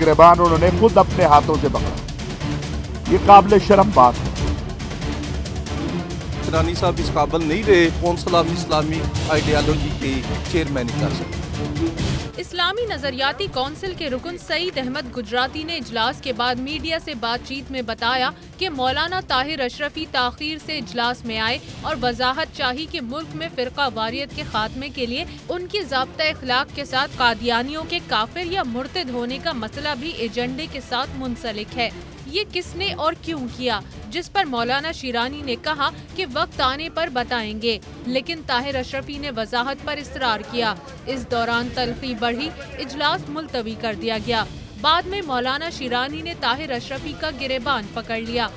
गिरबान उन्होंने खुद अपने हाथों से पकड़ा। ये काबिल शर्म बात है। साहब इस काबल नहीं रहे कौंसल ऑफ़ इस्लामी आइडियालॉजी के चेयरमैन कर सकते। इस्लामी नजरियाती कौंसिल के रुकन सईद अहमद गुजराती ने इजलास के बाद मीडिया से बातचीत में बताया कि मौलाना ताहिर अशरफी ताखीर से इजलास में आए और वजाहत चाही कि मुल्क में फिरका वारियत के खात्मे के लिए उनकी जबता इखलाक के साथ कादियानियों के काफिर या मुर्तद होने का मसला भी एजेंडे के साथ मुंसलिक है। ये किसने और क्यों किया? जिस पर मौलाना शिरानी ने कहा कि वक्त आने पर बताएँगे, लेकिन ताहिर अशरफी ने वजाहत पर इसरार किया। इस दौरान तलखी बढ़ी, इजलास मुलतवी कर दिया गया। बाद में मौलाना शिरानी ने ताहिर अशरफी का गिरेबान पकड़ लिया।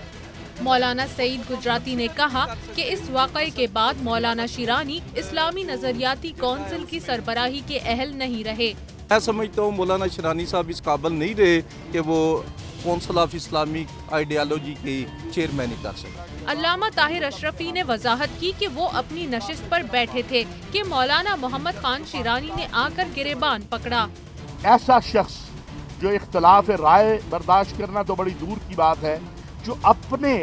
मौलाना सईद गुजराती ने कहा कि इस वाक़े के बाद मौलाना शिरानी इस्लामी नजरियाती कौंसिल की सरबराही के अहल नहीं रहे। मैं समझता हूँ मौलाना शरानी साहब इस काबल नहीं रहे कि वो कौंसल ऑफ़ इस्लामिक आइडियालॉजी के चेयरमैन ही कर सकते अल्लामा ताहिर अशरफी ने वजाहत की कि वो अपनी नशिस्त पर बैठे थे कि मौलाना मोहम्मद खान शिरानी ने आकर गिरेबान पकड़ा। ऐसा शख्स जो इख्तलाफ राय बर्दाश्त करना तो बड़ी दूर की बात है जो अपने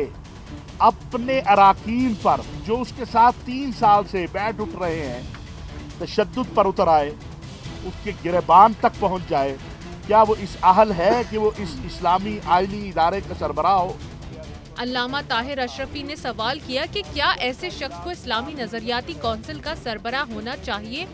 अपने अरकान पर जो उसके साथ तीन साल से बैठ उठ रहे हैं तशद पर उतर आए उसके गिरबान तक पहुँच जाए क्या वो इस अहल है कि वो इस इस्लामी आयनी इदारे का सरबराह हो? अलामा ताहिर अशरफी ने सवाल किया कि क्या ऐसे शख्स को इस्लामी नजरियाती कौंसिल का सरबरा होना चाहिए?